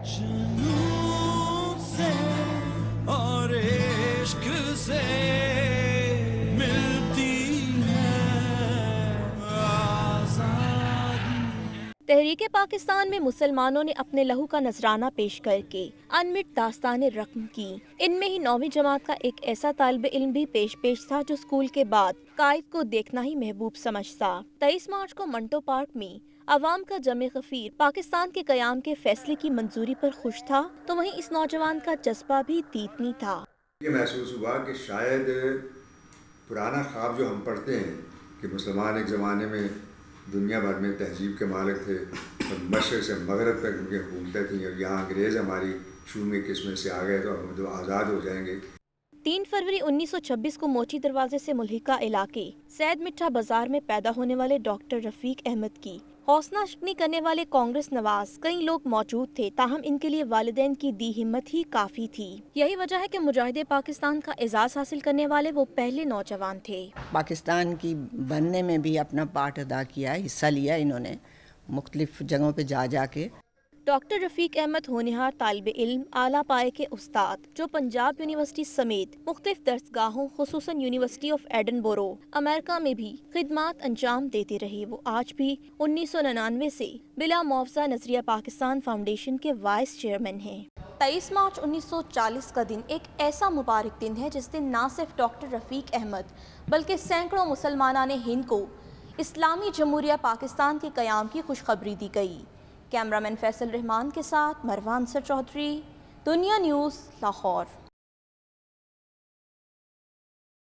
जुनून से और तहरीक पाकिस्तान में मुसलमानों ने अपने लहू का नजराना पेश करके अनमिट दास्तान रकम की। इनमें ही नौवीं जमात का एक ऐसा तालब इल्म भी पेश पेश था जो स्कूल के बाद कायद को देखना ही महबूब समझता। तेईस मार्च को मंटो पार्क में अवाम का जमे गफीर पाकिस्तान के कयाम के फैसले की मंजूरी पर खुश था तो वहीं इस नौजवान का जज्बा भी तीतनी था। ये महसूस हुआ कि शायद पुराना ख्वाब जो हम पढ़ते हैं कि मुसलमान एक ज़माने में दुनिया भर में तहजीब के मालिक थे और मशरक़ से मगरब तक उनकी हुकूमतें थे। और यहाँ अंग्रेज़ हमारी शुरू में किस्में से आ गए तो हम जो आज़ाद हो जाएँगे। तीन फरवरी 1926 को मोची दरवाजे से मुल्हिका इलाके, सैद मिठा बाज़ार में पैदा होने वाले डॉक्टर रफीक अहमद की हौसला शिकनी करने वाले कांग्रेस नवाज़। कई लोग मौजूद थे, ताहम इनके लिए वालिदैन की दी हिम्मत ही काफ़ी थी। यही वजह है कि मुजाहिद पाकिस्तान का एजाज हासिल करने वाले वो पहले नौजवान थे। पाकिस्तान की बनने में भी अपना पार्ट अदा किया, हिस्सा लिया इन्होंने, मुख्तलिफ़ जगहों पे जा जा के। डॉक्टर रफीक अहमद होनहार तालब इल्म, आला पाए के उस्ताद, जो पंजाब यूनिवर्सिटी समेत मुख्तलिफ़ दरसगाहों खसूस यूनिवर्सिटी ऑफ़ एडनबोरो, अमेरिका में भी खिदमात अंजाम देते रहे। वो आज भी उन्नीस सौ निन्यानवे से बिला मुआवजा नज़रिया पाकिस्तान फाउंडेशन के वाइस चेयरमैन हैं। तेईस मार्च 1940 का दिन एक ऐसा मुबारक दिन है, जिस दिन न सिर्फ़ डॉक्टर रफीक अहमद, बल्कि सैकड़ों मुसलमाना ने हिंद को इस्लामी जमहूरिया पाकिस्तान के क़याम की खुशखबरी दी गई। कैमरामैन फैसल रहमान के साथ मरवान सर चौधरी दुनिया न्यूज़ लाहौर।